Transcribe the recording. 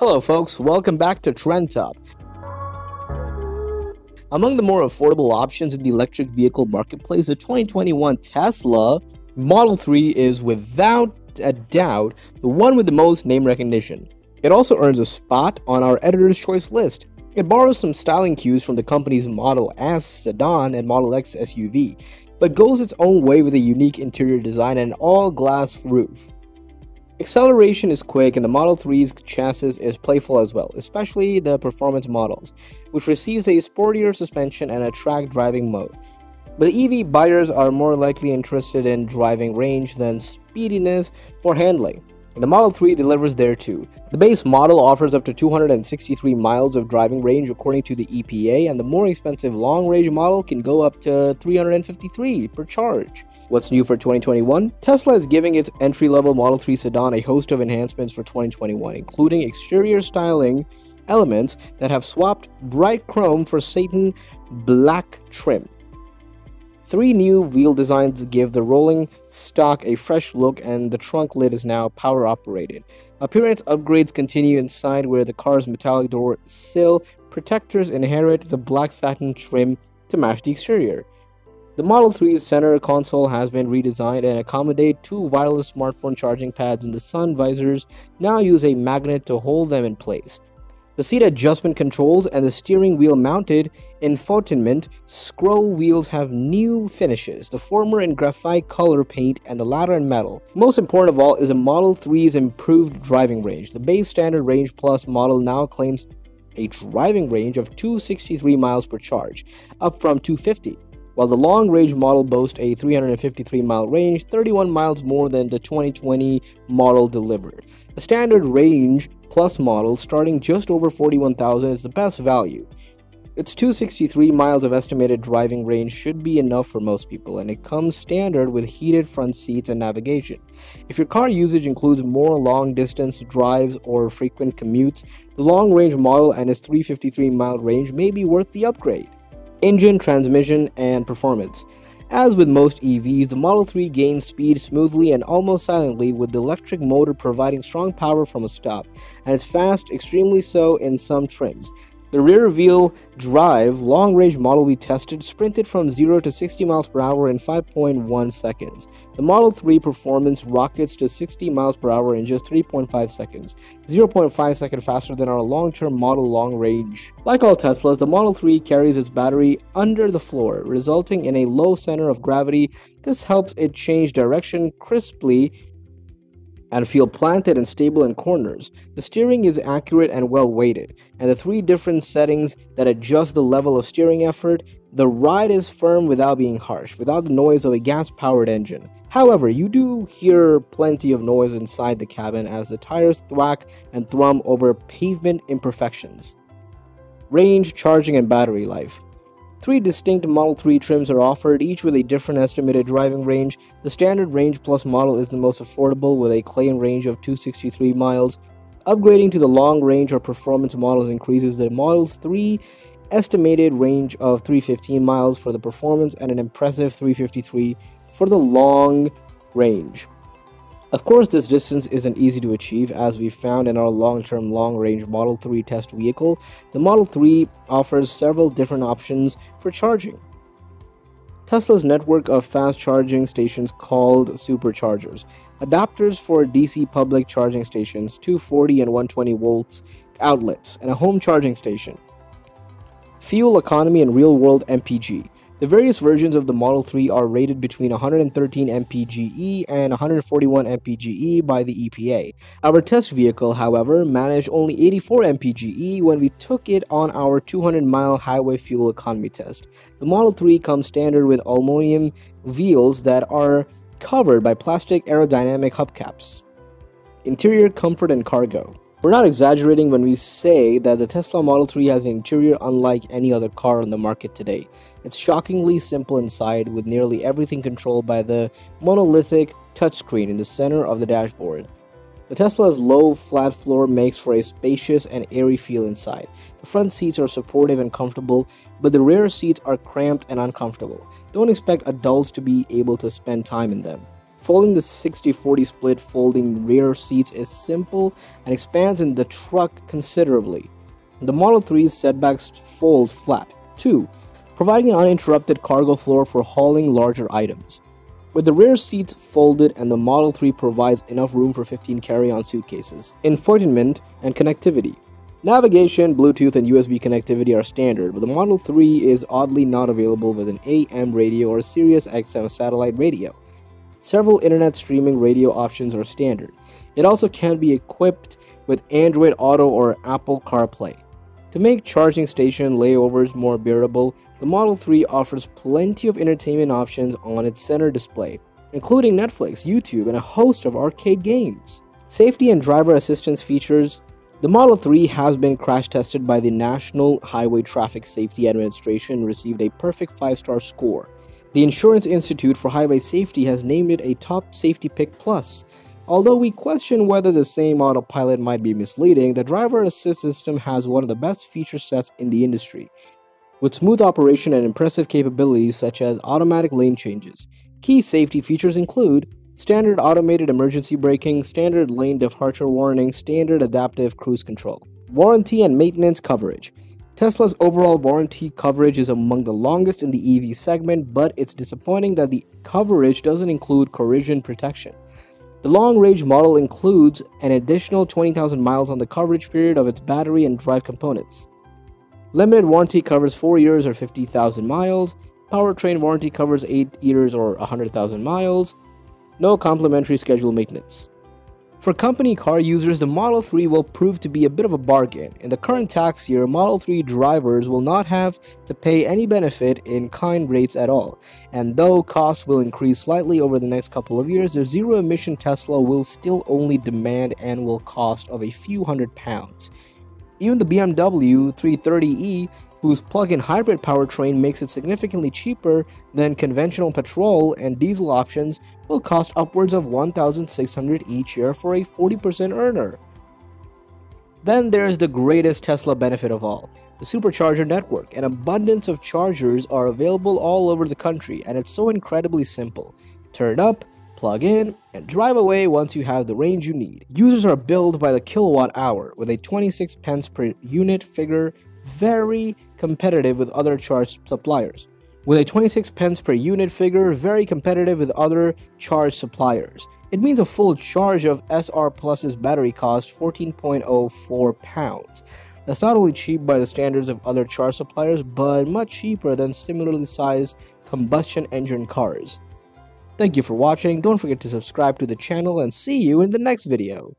Hello folks, welcome back to Trend Top. Among the more affordable options in the electric vehicle marketplace, the 2021 Tesla Model 3 is without a doubt the one with the most name recognition. It also earns a spot on our editor's choice list. It borrows some styling cues from the company's Model S sedan and Model X SUV, but goes its own way with a unique interior design and all-glass roof. Acceleration is quick and the Model 3's chassis is playful as well, especially the performance models, which receives a sportier suspension and a track driving mode. But EV buyers are more likely interested in driving range than speediness or handling. The Model 3 delivers there too. The base model offers up to 263 miles of driving range according to the EPA, and the more expensive long-range model can go up to 353 per charge. What's new for 2021? Tesla is giving its entry-level Model 3 sedan a host of enhancements for 2021, including exterior styling elements that have swapped bright chrome for satin black trim. Three new wheel designs give the rolling stock a fresh look and the trunk lid is now power operated. Appearance upgrades continue inside where the car's metallic door sill protectors inherit the black satin trim to match the exterior. The Model 3's center console has been redesigned and accommodate two wireless smartphone charging pads and the sun visors now use a magnet to hold them in place. The seat adjustment controls and the steering wheel mounted infotainment scroll wheels have new finishes, the former in graphite color paint and the latter in metal. Most important of all is the Model 3's improved driving range. The base standard range plus model now claims a driving range of 263 miles per charge, up from 250 while the long-range model boasts a 353-mile range, 31 miles more than the 2020 model delivered. The standard range Plus model, starting just over 41,000, is the best value. Its 263 miles of estimated driving range should be enough for most people, and it comes standard with heated front seats and navigation. If your car usage includes more long distance drives or frequent commutes, the long range model and its 353 mile range may be worth the upgrade. Engine, transmission, and performance. As with most EVs, the Model 3 gains speed smoothly and almost silently with the electric motor providing strong power from a stop, and it's fast, extremely so in some trims. The rear-wheel drive long-range model we tested sprinted from 0 to 60 miles per hour in 5.1 seconds. The Model 3 performance rockets to 60 miles per hour in just 3.5 seconds, 0.5 seconds faster than our long-term model long range. Like all Teslas, the Model 3 carries its battery under the floor, resulting in a low center of gravity. This helps it change direction crisply and feel planted and stable in corners. The steering is accurate and well weighted, and the three different settings that adjust the level of steering effort, the ride is firm without being harsh, without the noise of a gas-powered engine. However, you do hear plenty of noise inside the cabin as the tires thwack and thrum over pavement imperfections. Range, charging, and battery life. Three distinct Model 3 trims are offered, each with a different estimated driving range. The standard Range Plus model is the most affordable with a claim range of 263 miles. Upgrading to the long range or performance models increases the Model's 3 estimated range of 315 miles for the performance and an impressive 353 for the long range. Of course, this distance isn't easy to achieve as we found in our long-term long-range Model 3 test vehicle. The Model 3 offers several different options for charging. Tesla's network of fast charging stations called superchargers, adapters for DC public charging stations, 240 and 120 volts outlets, and a home charging station. Fuel economy and real-world MPG. The various versions of the Model 3 are rated between 113 mpge and 141 mpge by the EPA. Our test vehicle, however, managed only 84 mpge when we took it on our 200-mile highway fuel economy test. The Model 3 comes standard with aluminum wheels that are covered by plastic aerodynamic hubcaps. Interior comfort and cargo. We're not exaggerating when we say that the Tesla Model 3 has an interior unlike any other car on the market today. It's shockingly simple inside with nearly everything controlled by the monolithic touchscreen in the center of the dashboard. The Tesla's low, flat floor makes for a spacious and airy feel inside. The front seats are supportive and comfortable, but the rear seats are cramped and uncomfortable. Don't expect adults to be able to spend time in them. Folding the 60-40 split folding rear seats is simple and expands in the truck considerably. The Model 3's setbacks fold flat. 2. Providing an uninterrupted cargo floor for hauling larger items. With the rear seats folded and the Model 3 provides enough room for 15 carry-on suitcases. Infotainment and connectivity. Navigation, Bluetooth, and USB connectivity are standard, but the Model 3 is oddly not available with an AM radio or Sirius XM satellite radio. Several internet streaming radio options are standard. It also can be equipped with Android Auto or Apple CarPlay. To make charging station layovers more bearable, the Model 3 offers plenty of entertainment options on its center display, including Netflix, YouTube, and a host of arcade games. Safety and driver assistance features The Model 3 has been crash tested by the National Highway Traffic Safety Administration and received a perfect 5-star score. The Insurance Institute for Highway Safety has named it a top safety pick plus. Although we question whether the same autopilot might be misleading, the driver assist system has one of the best feature sets in the industry, with smooth operation and impressive capabilities such as automatic lane changes. Key safety features include standard automated emergency braking, standard lane departure warning, standard adaptive cruise control. Warranty and maintenance coverage. Tesla's overall warranty coverage is among the longest in the EV segment, but it's disappointing that the coverage doesn't include corrosion protection. The long-range model includes an additional 20,000 miles on the coverage period of its battery and drive components. Limited warranty covers 4 years or 50,000 miles. Powertrain warranty covers 8 years or 100,000 miles. No complimentary schedule maintenance. For company car users, the Model 3 will prove to be a bit of a bargain. In the current tax year, Model 3 drivers will not have to pay any benefit in kind rates at all. And though costs will increase slightly over the next couple of years, the zero-emission Tesla will still only demand annual cost of a few hundred pounds. Even the BMW 330e whose plug-in hybrid powertrain makes it significantly cheaper than conventional petrol and diesel options, will cost upwards of 1,600 each year for a 40% earner. Then there's the greatest Tesla benefit of all, the supercharger network. An abundance of chargers are available all over the country and it's so incredibly simple. Turn up, plug in, and drive away once you have the range you need. Users are billed by the kilowatt hour with a 26 pence per unit figure very competitive with other charge suppliers. With a 26 pence per unit figure, very competitive with other charge suppliers. It means a full charge of SR Plus's battery costs 14.04 pounds. That's not only cheap by the standards of other charge suppliers, but much cheaper than similarly sized combustion engine cars. Thank you for watching, don't forget to subscribe to the channel and see you in the next video.